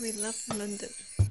We love London.